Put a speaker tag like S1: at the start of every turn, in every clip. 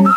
S1: Out.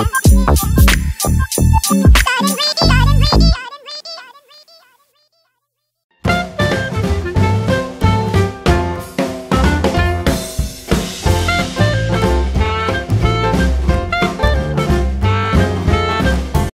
S2: Starting.